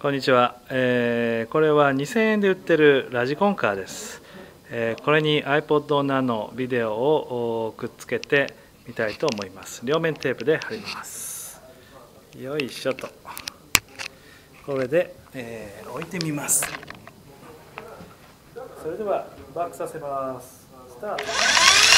こんにちは、えーこれは2000円で売ってるラジコンカーです、えーこれに iPod Nano ビデオをくっつけてみたいと思います。両面テープで貼ります。よいしょと。これで、えー置いてみます。それではバックさせます。スタート。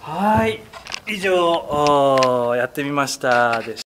はい。以上やってみましたでした。